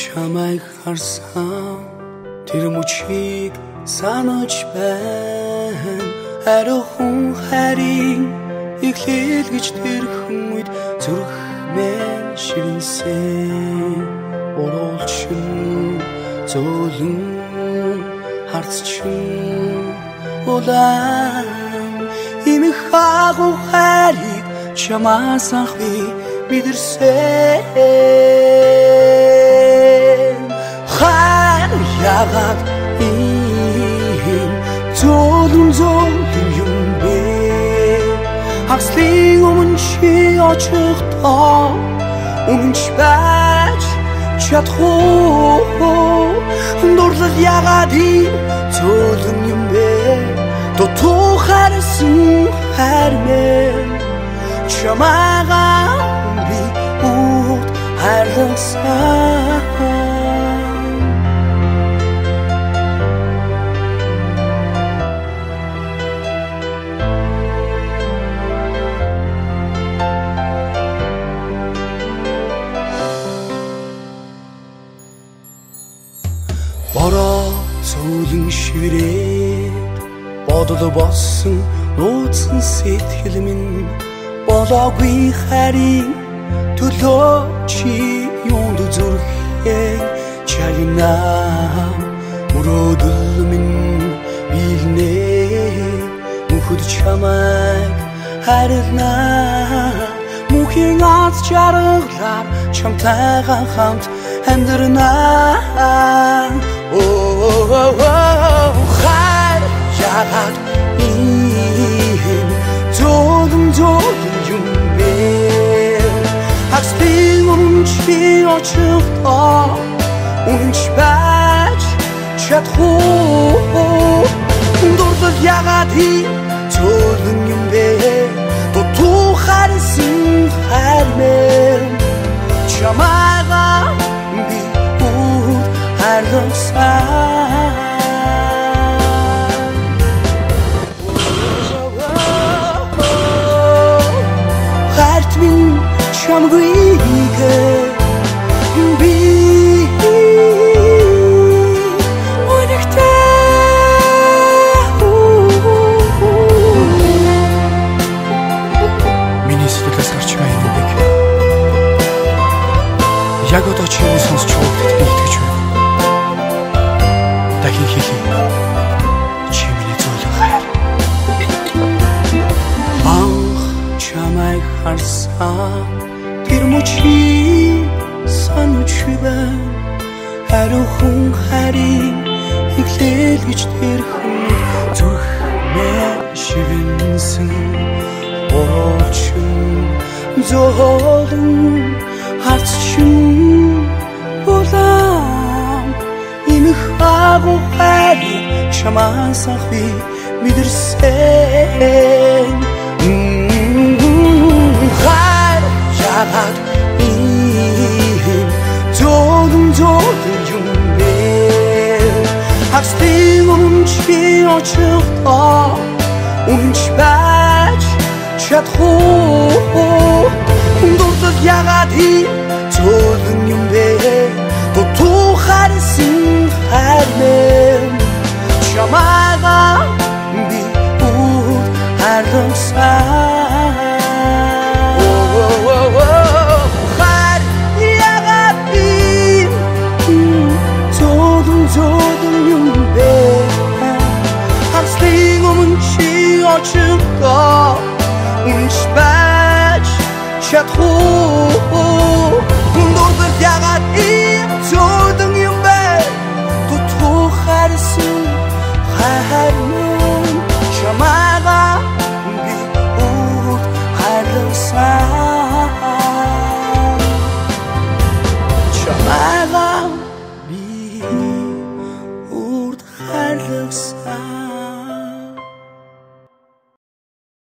чамайг харсан. Тэр мөчийг санаж байна. Ариун харин эхлэл гэж тэр хүмүүд зүрх мэн шивэнсэн оролчин зөөлөн харцчин улаан. Имэх хаагу хариг чамаас анхви бидэрсэн хагслын өмнө чи очихдоо өмнөч байж чадахгүй дурлал ягаад ийм зөөлөн юм бэ? Дутуу харсан хармэн чамаага би бороо цөөлөн шиврээд бодол болсон нууцсан сэтгэл минь. Болоогүй харин төлөө чи юунд зүрхээ? Чагна мөрөөдөл минь билнэ мөхөд чамайг харилна мөхийн аз жаргалаар чамтайгаа хамт амьдрнаа хар ягаад ийм зөөлөн зөөлөн юм бэ хагслын өмчи очихдоо үнч байж чадахгүй дурлал ягаад ийм зөөлөн юм бэ? Дутуу харсан Яг одоо чи юу сонсч байгааг би итгэж байна. Дахин хэлье. Чи миний зөвлөн хайр. Анх чамайг харсан тэр мөчи санаж байна. Хариухан харин эхлэл гэж тэр хүн зүрх мэ шивэнсэн Болчин зөөлөн имэх агу хайр чамаас ахви мэдэрсэн хайр ягаад ийм зөөлөн зөөлөн юм бэ хагслын өмчи очихдоо өмч байж чадахгүй дурлал ягаад ийм чамаага би ут хайрласан хар ягаад ийм зөөлөн зөөлөн юм бэ хагслын өмнө чи очихдоо үнш байж чадахгүй